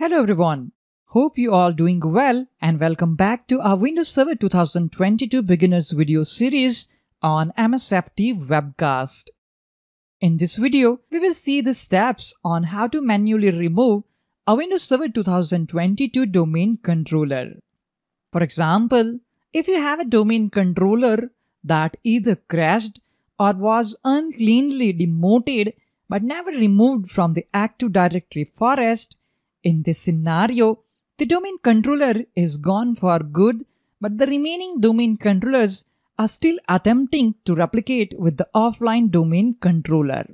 Hello everyone. Hope you all doing well and welcome back to our Windows Server 2022 beginners video series on MSFT webcast. In this video, we will see the steps on how to manually remove a Windows Server 2022 domain controller. For example, if you have a domain controller that either crashed or was uncleanly demoted but never removed from the Active Directory forest, in this scenario, the domain controller is gone for good, but the remaining domain controllers are still attempting to replicate with the offline domain controller.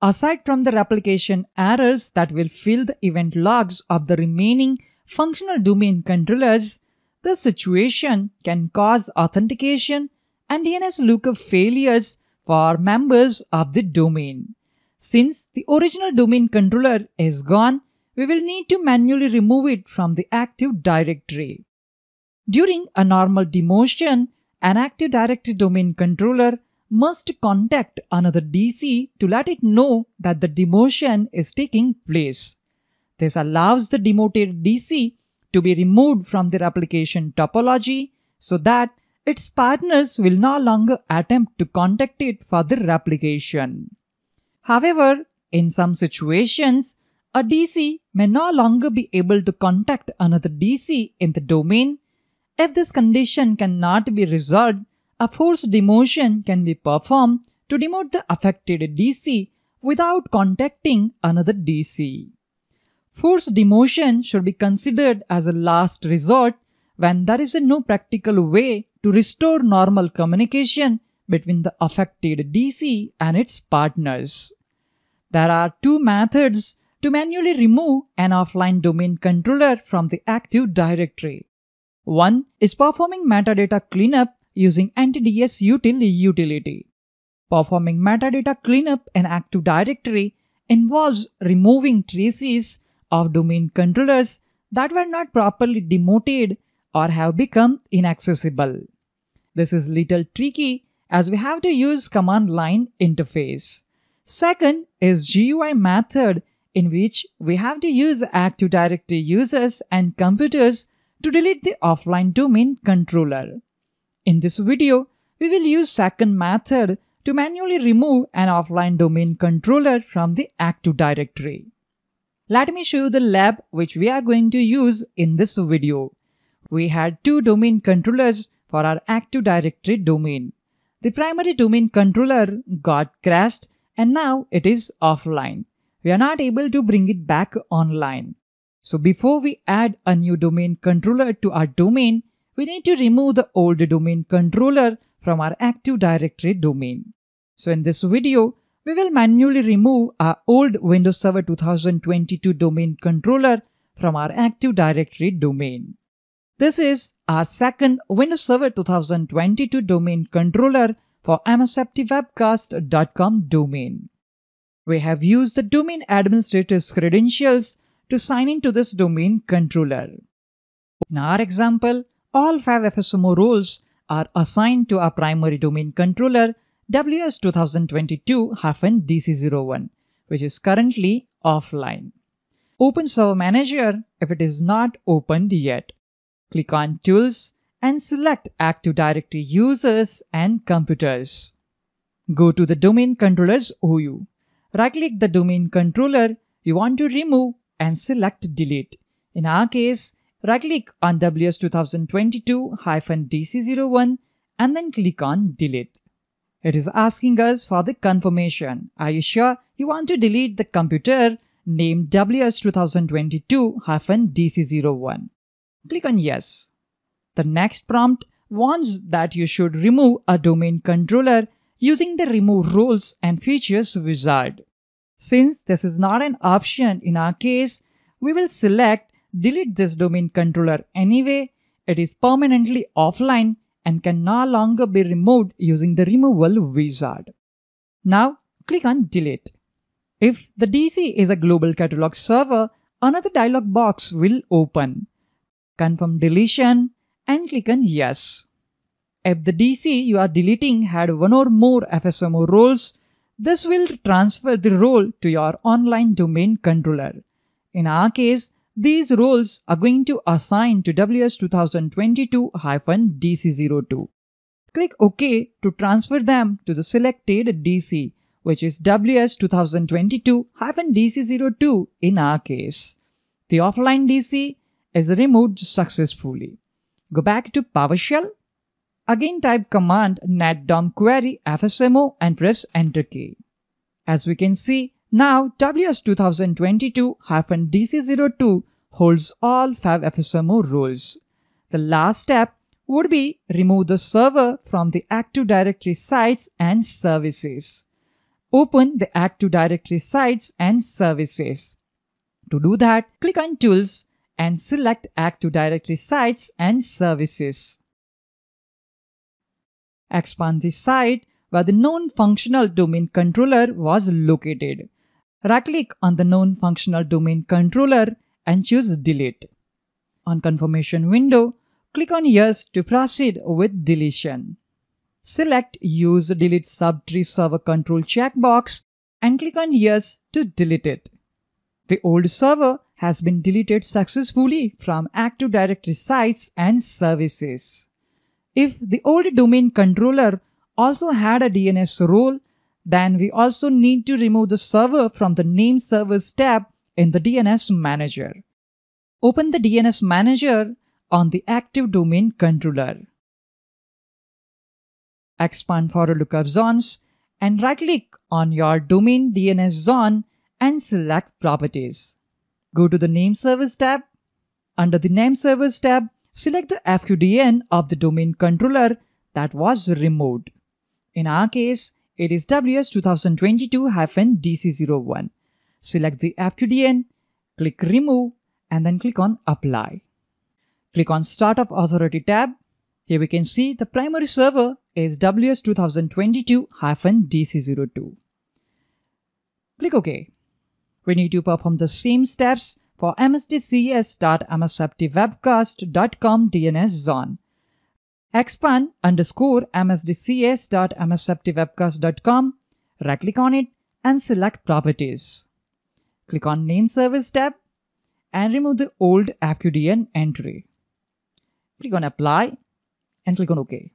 Aside from the replication errors that will fill the event logs of the remaining functional domain controllers, the situation can cause authentication and DNS lookup failures for members of the domain. Since the original domain controller is gone, we will need to manually remove it from the Active Directory. During a normal demotion, an Active Directory domain controller must contact another DC to let it know that the demotion is taking place. This allows the demoted DC to be removed from the replication topology so that its partners will no longer attempt to contact it for the replication. However, in some situations, a DC may no longer be able to contact another DC in the domain. If this condition cannot be resolved, a forced demotion can be performed to demote the affected DC without contacting another DC. Forced demotion should be considered as a last resort when there is no practical way to restore normal communication between the affected DC and its partners. There are two methods to manually remove an offline domain controller from the Active Directory. One is performing metadata cleanup using NTDS utility. Performing metadata cleanup in Active Directory involves removing traces of domain controllers that were not properly demoted or have become inaccessible. This is little tricky as we have to use command line interface. Second is GUI method in which we have to use Active Directory users and computers to delete the offline domain controller. In this video, we will use second method to manually remove an offline domain controller from the Active Directory. Let me show you the lab which we are going to use in this video. We had two domain controllers for our Active Directory domain. The primary domain controller got crashed and now it is offline. We are not able to bring it back online. So before we add a new domain controller to our domain, we need to remove the old domain controller from our Active Directory domain. So in this video, we will manually remove our old Windows Server 2022 domain controller from our Active Directory domain. This is our second Windows Server 2022 domain controller for msftwebcast.com domain. We have used the domain administrator's credentials to sign into this domain controller. In our example, all five FSMO roles are assigned to our primary domain controller WS 2022-DC01, which is currently offline. Open Server Manager if it is not opened yet. Click on Tools and select Active Directory Users and Computers. Go to the Domain Controllers OU. Right-click the domain controller you want to remove and select Delete. In our case, right-click on WS2022-DC01 and then click on Delete. It is asking us for the confirmation. Are you sure you want to delete the computer named WS2022-DC01? Click on Yes. The next prompt warns that you should remove a domain controller using the Remove Roles and Features wizard. Since this is not an option in our case, we will select delete this domain controller anyway. It is permanently offline and can no longer be removed using the removal wizard. Now click on delete. If the DC is a global catalog server, another dialog box will open. Confirm deletion and click on yes. If the DC you are deleting had one or more FSMO roles, this will transfer the role to your online domain controller. In our case, these roles are going to assign to WS 2022-DC02. Click OK to transfer them to the selected DC, which is WS 2022-DC02 in our case. The offline DC is removed successfully. Go back to PowerShell. Again type command netdom query fsmo and press enter key. As we can see, now WS 2022-DC02 holds all 5 FSMO roles. The last step would be remove the server from the Active Directory sites and services. Open the Active Directory sites and services. To do that, click on Tools and select Active Directory sites and services. Expand the site where the known functional domain controller was located. Right-click on the known functional domain controller and choose Delete. On confirmation window, click on Yes to proceed with deletion. Select Use Delete Subtree Server Control checkbox and click on Yes to delete it. The old server has been deleted successfully from Active Directory sites and services. If the old domain controller also had a DNS role, then we also need to remove the server from the Name Servers tab in the DNS Manager. Open the DNS Manager on the active domain controller. Expand forward lookup zones and right-click on your domain DNS zone and select Properties. Go to the Name Servers tab. Under the Name Servers tab, select the FQDN of the domain controller that was removed. In our case, it is WS 2022-DC01. Select the FQDN, click Remove, and then click on Apply. Click on Start of Authority tab. Here we can see the primary server is WS 2022-DC02. Click OK. We need to perform the same steps for msdcs.msftwebcast.com DNS zone expand underscore msdcs.msftwebcast.com, right click on it and select properties. Click on name servers tab and remove the old FQDN entry. Click on apply and click on OK.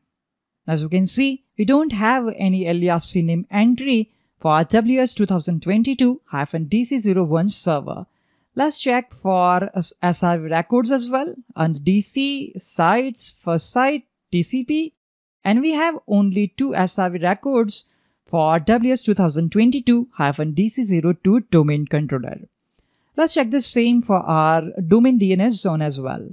As you can see, we don't have any alias name entry for our WS 2022-DC01 server. Let's check for SRV records as well. On DC sites, first site, TCP and we have only two SRV records for WS2022-DC02 domain controller. Let's check the same for our domain DNS zone as well.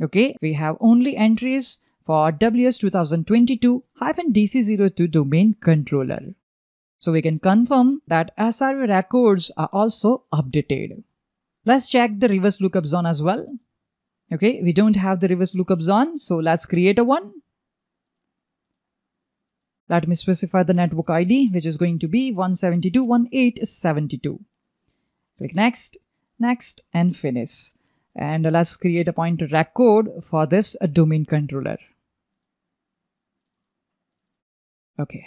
Okay, we have only entries for WS2022-DC02 domain controller. So we can confirm that SRV records are also updated. Let's check the reverse lookup zone as well. Okay, we don't have the reverse lookups on, so let's create a one. Let me specify the network ID, which is going to be 172.168.72. Click next, next, and finish. And let's create a pointer record for this uh, domain controller. Okay.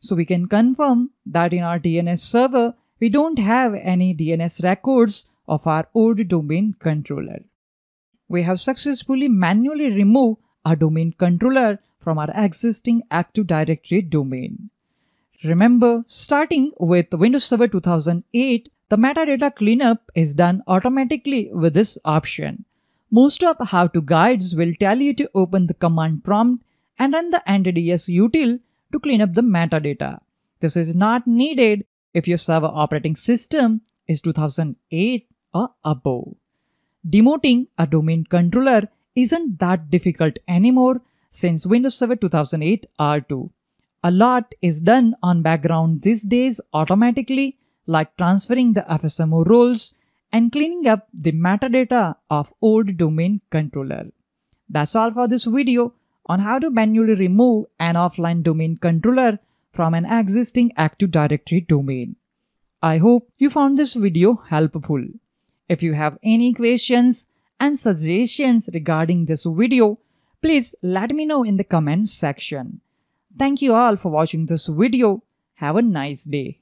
So we can confirm that in our DNS server, we don't have any DNS records of our old domain controller we have successfully manually removed our domain controller from our existing Active Directory domain. Remember, starting with Windows Server 2008, the metadata cleanup is done automatically with this option. Most of how-to guides will tell you to open the command prompt and run the NTDS util to clean up the metadata. This is not needed if your server operating system is 2008 or above. Demoting a domain controller isn't that difficult anymore since Windows Server 2008 R2. A lot is done on background these days automatically like transferring the FSMO roles and cleaning up the metadata of old domain controller. That's all for this video on how to manually remove an offline domain controller from an existing Active Directory domain. I hope you found this video helpful. If you have any questions and suggestions regarding this video, please let me know in the comments section. Thank you all for watching this video. Have a nice day.